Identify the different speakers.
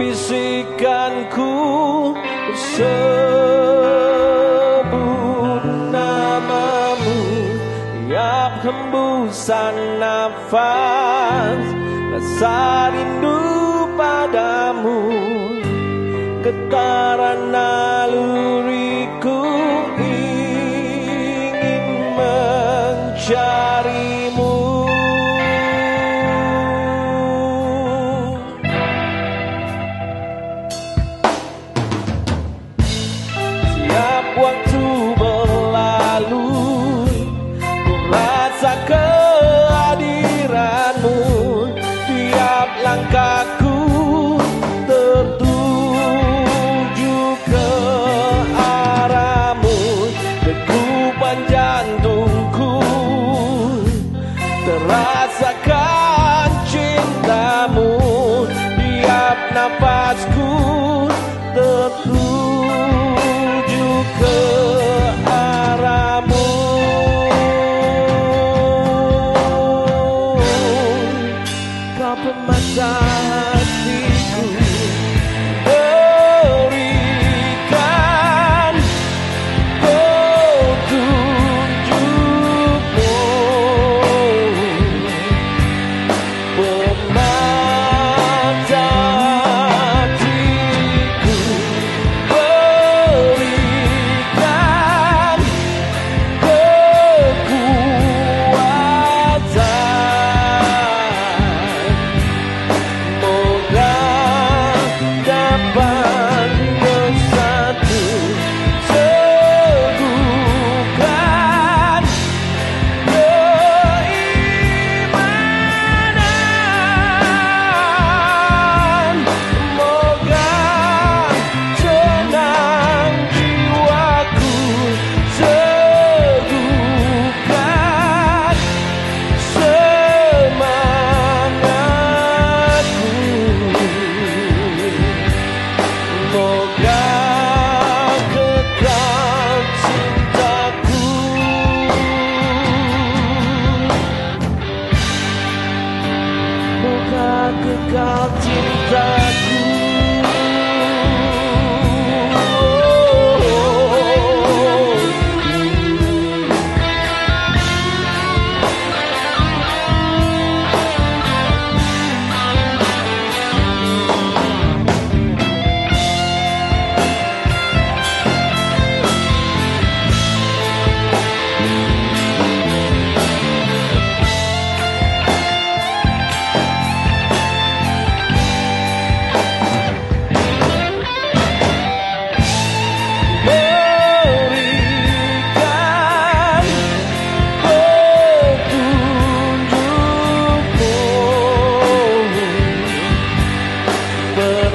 Speaker 1: bisikanku sebut namamu. Tiap hembusan nafas rasa rindu padamu. Getaran naluri world.